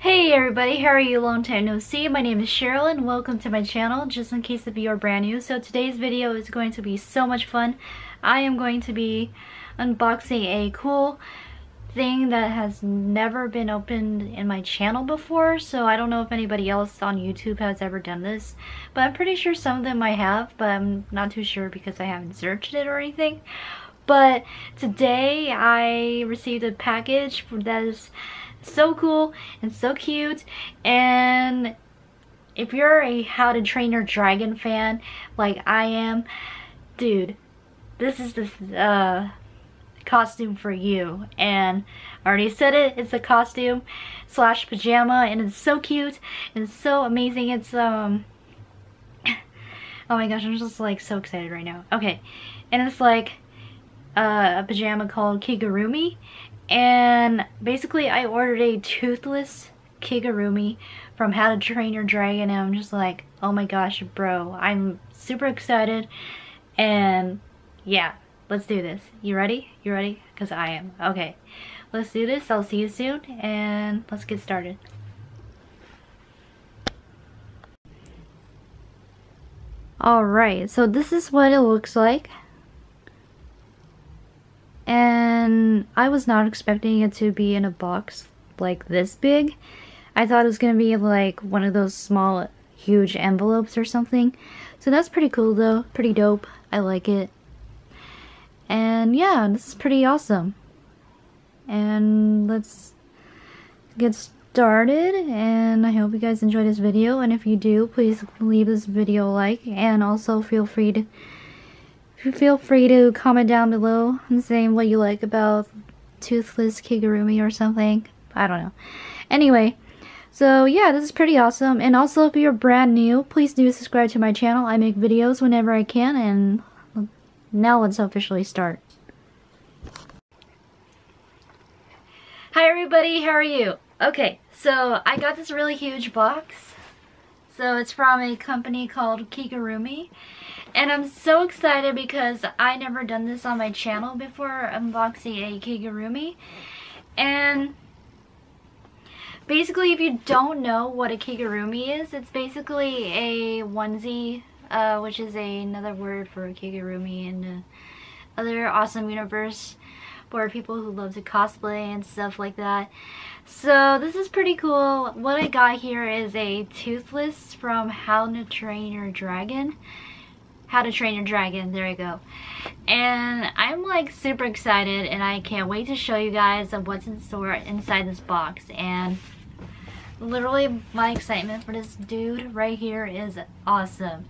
Hey everybody, how are you? Long time no see. My name is Cheryl and welcome to my channel, just in case if you are brand new. So today's video is going to be so much fun. I am going to be unboxing a cool thing that has never been opened in my channel before. So I don't know if anybody else on YouTube has ever done this. But I'm pretty sure some of them might have, but I'm not too sure because I haven't searched it or anything. But today I received a package that is so cool and so cute and if you're a How to Train Your Dragon fan like I am, dude, this is the uh, costume for you. And I already said it, it's a costume slash pajama and it's so cute and so amazing. It's, um, oh my gosh, I'm just like so excited right now. Okay, and it's like uh, a pajama called Kigurumi and basically I ordered a toothless Kigurumi from How to Train Your Dragon and I'm just like, oh my gosh, bro, I'm super excited and yeah, let's do this. You ready? You ready? Because I am. Okay, let's do this. I'll see you soon and let's get started. Alright, so this is what it looks like and I was not expecting it to be in a box like this big. I thought it was going to be like one of those small huge envelopes or something. So that's pretty cool though, pretty dope. I like it. And yeah, this is pretty awesome. And let's get started and I hope you guys enjoyed this video and if you do please leave this video a like and also feel free to feel free to comment down below and say what you like about Toothless Kigurumi or something. I don't know. Anyway, so yeah, this is pretty awesome. And also, if you're brand new, please do subscribe to my channel. I make videos whenever I can, and now let's officially start. Hi everybody, how are you? Okay, so I got this really huge box. So it's from a company called Kigurumi. And I'm so excited because I never done this on my channel before unboxing a Kigurumi. And basically if you don't know what a Kigurumi is, it's basically a onesie, uh, which is a, another word for Kigurumi in the other awesome universe for people who love to cosplay and stuff like that. So this is pretty cool. What I got here is a Toothless from How to Train Your Dragon. How to Train Your Dragon, there you go. And I'm like super excited and I can't wait to show you guys what's in store inside this box. And literally my excitement for this dude right here is awesome.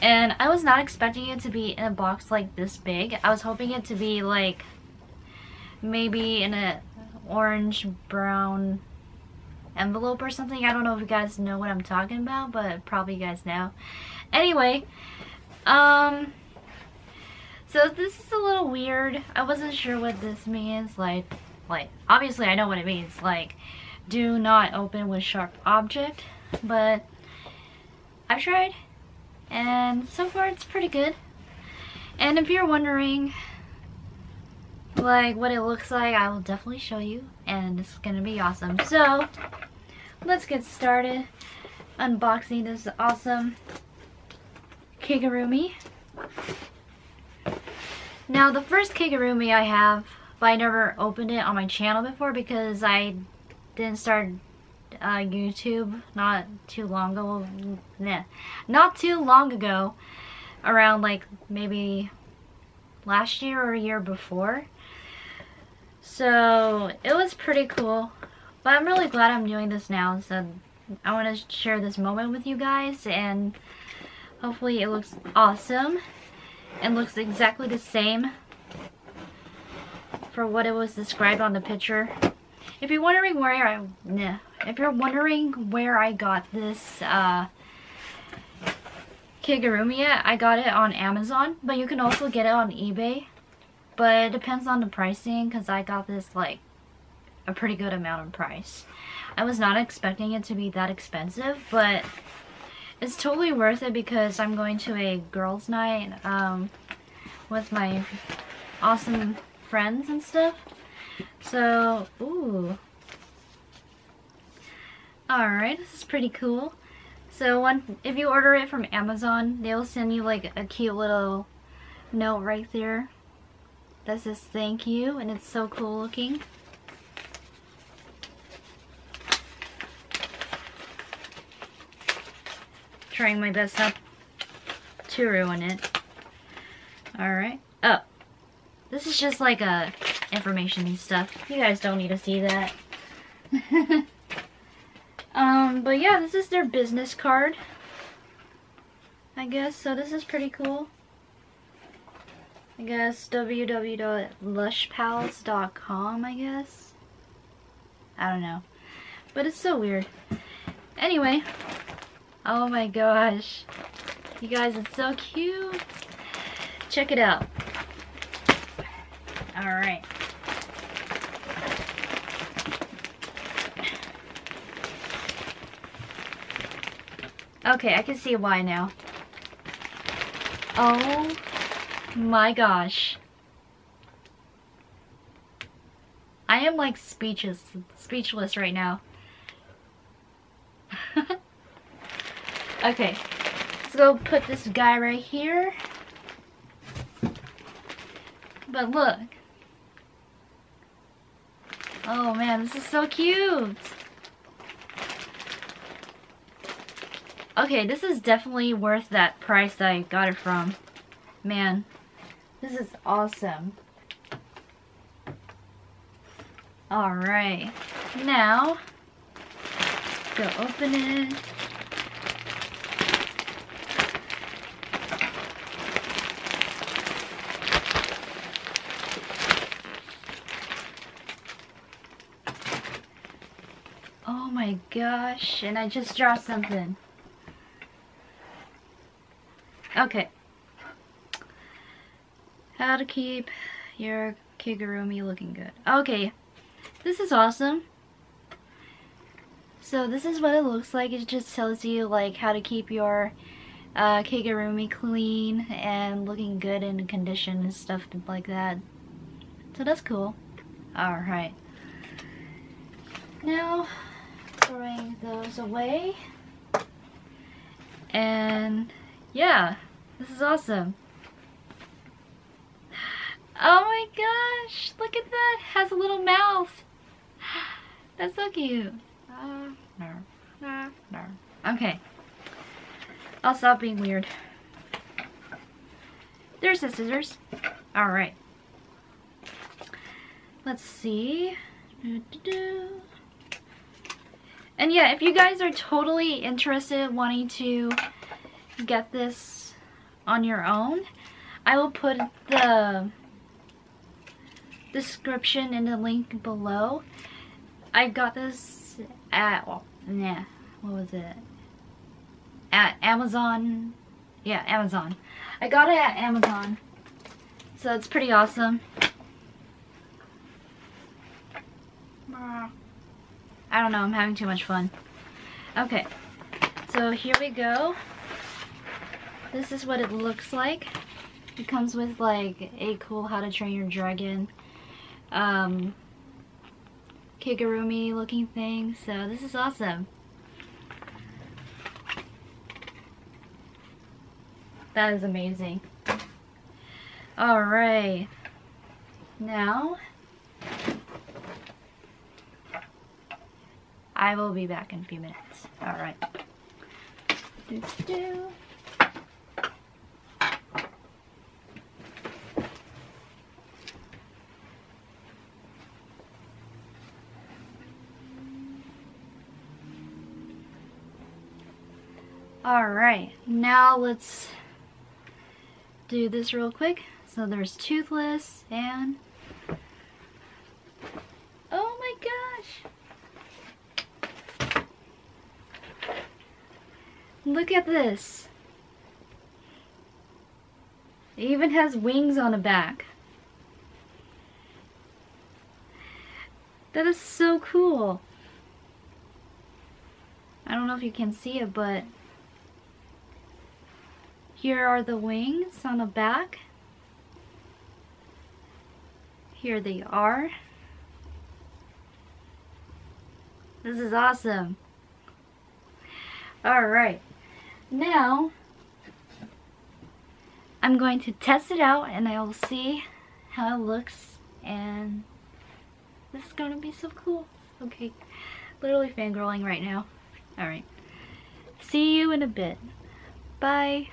And I was not expecting it to be in a box like this big. I was hoping it to be like maybe in a orange brown envelope or something. I don't know if you guys know what I'm talking about, but probably you guys know. Anyway, um, so this is a little weird. I wasn't sure what this means. Like, like obviously I know what it means. Like, do not open with sharp object. But I've tried, and so far it's pretty good. And if you're wondering like what it looks like, I will definitely show you, and it's gonna be awesome. So let's get started unboxing this awesome Kigurumi. Now the first Kigurumi I have, but I never opened it on my channel before because I didn't start uh, YouTube not too long ago. Nah, not too long ago, around like maybe last year or a year before. So it was pretty cool. But I'm really glad I'm doing this now. So I want to share this moment with you guys and Hopefully it looks awesome and looks exactly the same for what it was described on the picture. If you're wondering where I, nah, if you're wondering where I got this uh, Kigurumi I got it on Amazon, but you can also get it on eBay. But it depends on the pricing because I got this like a pretty good amount of price. I was not expecting it to be that expensive, but it's totally worth it because I'm going to a girls night um, with my awesome friends and stuff. So, ooh. Alright, this is pretty cool. So one, if you order it from Amazon, they'll send you like a cute little note right there that says thank you and it's so cool looking. Trying my best not to ruin it. Alright. Oh. This is just like a information stuff. You guys don't need to see that. um, but yeah, this is their business card. I guess, so this is pretty cool. I guess www.lushpals.com, I guess. I don't know. But it's so weird. Anyway. Oh my gosh. You guys, it's so cute. Check it out. Alright. Okay, I can see why now. Oh my gosh. I am like speechless, speechless right now. Okay, let's go put this guy right here. But look. Oh man, this is so cute. Okay, this is definitely worth that price that I got it from. Man, this is awesome. Alright, now, go open it. Oh my gosh, and I just dropped something. Okay. How to keep your kigurumi looking good. Okay, this is awesome. So this is what it looks like. It just tells you like how to keep your uh, kigurumi clean and looking good in condition and stuff like that. So that's cool. Alright. Now, throwing those away. And yeah, this is awesome. Oh my gosh, look at that. Has a little mouth. That's so cute. Uh, no, no, no. Okay. I'll stop being weird. There's the scissors. Alright. Let's see. And yeah, if you guys are totally interested in wanting to get this on your own, I will put the description in the link below. I got this at, well, yeah, what was it? At Amazon. Yeah, Amazon. I got it at Amazon. So it's pretty awesome. I don't know, I'm having too much fun. Okay, so here we go. This is what it looks like. It comes with like a cool How to Train Your Dragon um, kigurumi looking thing. So this is awesome. That is amazing. Alright. Now, I will be back in a few minutes. Alright. Do -do. Alright, now let's do this real quick. So there's Toothless and... Oh my gosh! Look at this. It even has wings on the back. That is so cool. I don't know if you can see it, but here are the wings on the back. Here they are. This is awesome. Alright. Now, I'm going to test it out and I will see how it looks and this is going to be so cool. Okay, literally fangirling right now. Alright. See you in a bit. Bye.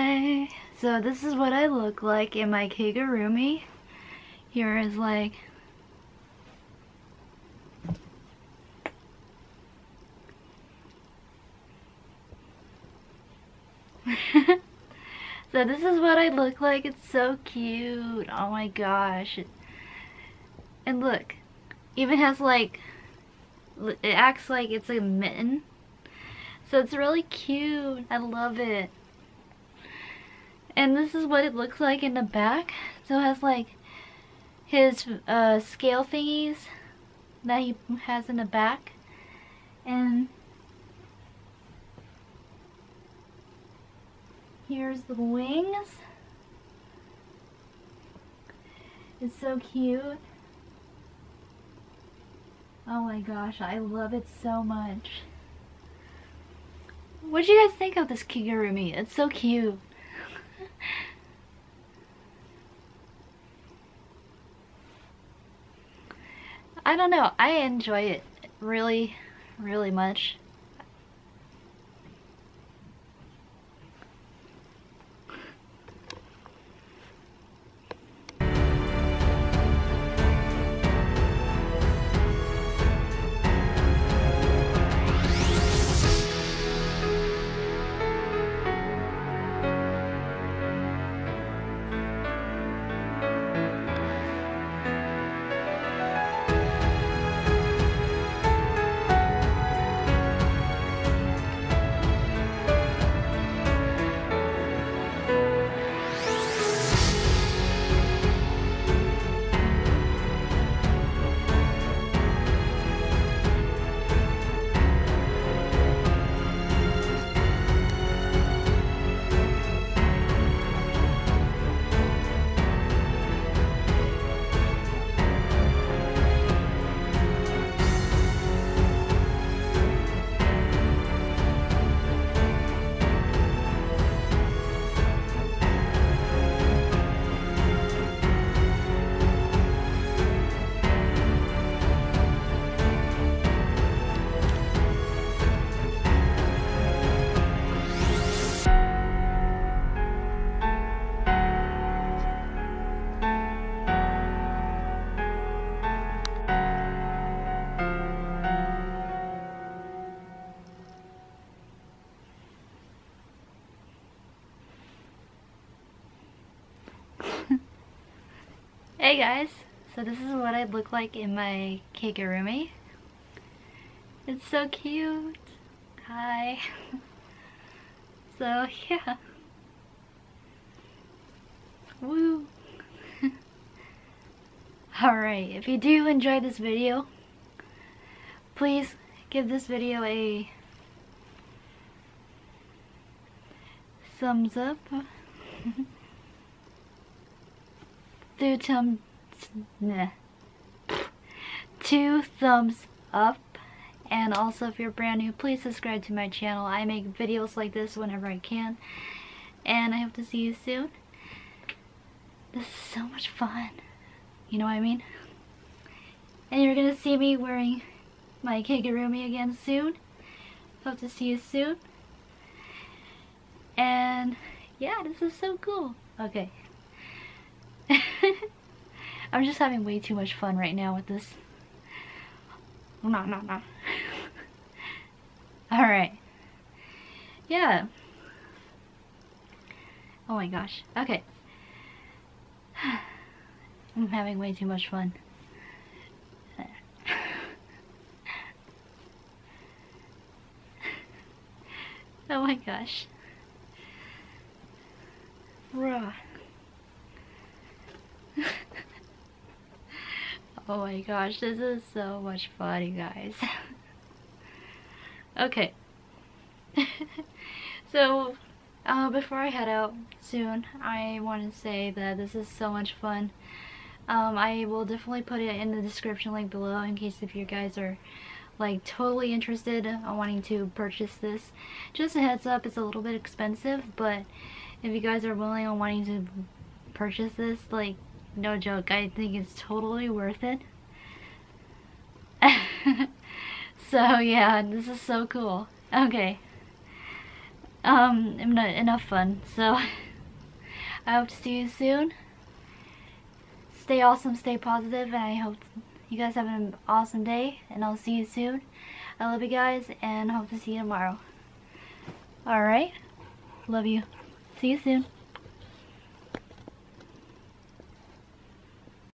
Hi! So this is what I look like in my kigurumi. Here is like so this is what I look like. It's so cute. Oh my gosh. And look, even has like, it acts like it's a mitten. So it's really cute. I love it. And this is what it looks like in the back. So it has like his uh, scale thingies that he has in the back. And here's the wings. It's so cute. Oh my gosh, I love it so much. What do you guys think of this kigurumi? It's so cute. I don't know. I enjoy it really, really much. Hey guys, so this is what I look like in my kigurumi. It's so cute. Hi. so yeah. Woo. Alright, if you do enjoy this video, please give this video a thumbs up. two thumbs, two thumbs up. And also if you're brand new, please subscribe to my channel. I make videos like this whenever I can. And I hope to see you soon. This is so much fun. You know what I mean? And you're gonna see me wearing my kigurumi again soon. Hope to see you soon. And yeah, this is so cool. Okay. I'm just having way too much fun right now with this. No, no, no. Alright. Yeah. Oh my gosh. Okay. I'm having way too much fun. oh my gosh. Raw. Oh my gosh, this is so much fun, guys. okay. so, uh, before I head out soon, I want to say that this is so much fun. Um, I will definitely put it in the description link below in case if you guys are like totally interested in wanting to purchase this. Just a heads up, it's a little bit expensive, but if you guys are willing on wanting to purchase this, like, no joke, I think it's totally worth it. so yeah, this is so cool. Okay. Um, enough fun. So, I hope to see you soon. Stay awesome, stay positive, and I hope you guys have an awesome day, and I'll see you soon. I love you guys, and hope to see you tomorrow. Alright? Love you. See you soon.